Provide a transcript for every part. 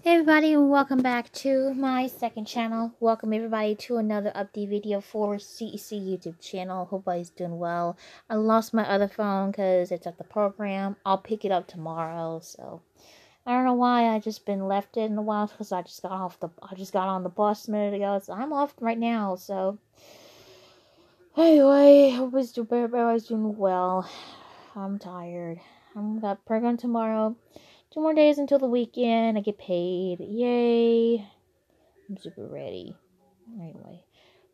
Hey everybody welcome back to my second channel. Welcome everybody to another update video for CEC YouTube channel. Hope everybody's doing well. I lost my other phone because it's at the program. I'll pick it up tomorrow. So I don't know why I just been left it in a while because I just got off the I just got on the bus a minute ago. So I'm off right now. So anyway, hope everybody's doing well. I'm tired. I'm got program tomorrow. Two more days until the weekend. I get paid. Yay. I'm super ready. Anyway,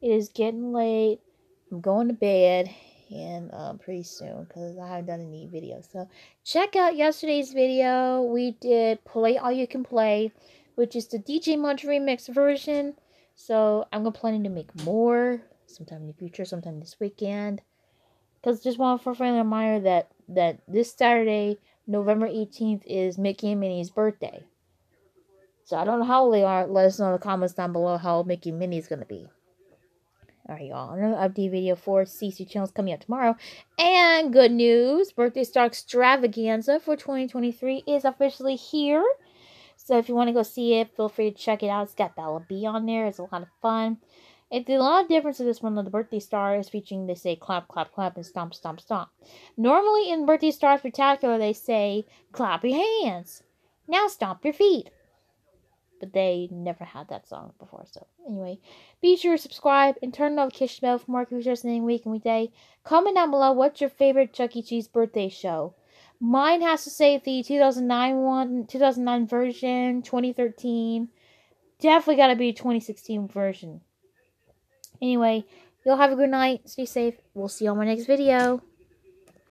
it is getting late. I'm going to bed and um, pretty soon because I haven't done any videos. So check out yesterday's video. We did Play All You Can Play, which is the DJ Munch remix version. So I'm planning to make more sometime in the future, sometime this weekend. Because just want for a friendly reminder that that this Saturday November 18th is Mickey and Minnie's birthday. So I don't know how old they are. Let us know in the comments down below how old Mickey and Minnie is going to be. Alright, y'all. Another update video for CC Channels coming up tomorrow. And good news, Birthday Star Extravaganza for 2023 is officially here. So if you want to go see it, feel free to check it out. It's got Bella B on there. It's a lot of fun. A lot of difference in this one. Of the birthday star is featuring they say clap, clap, clap, and stomp, stomp, stomp. Normally in Birthday Star Spectacular they say clap your hands. Now stomp your feet. But they never had that song before. So anyway, be sure to subscribe and turn on notification bell for more features any week and weekday. Comment down below what's your favorite Chuck E. Cheese birthday show. Mine has to say the 2009 one, 2009 version, 2013. Definitely got to be 2016 version. Anyway, you'll have a good night. Stay safe. We'll see you on my next video.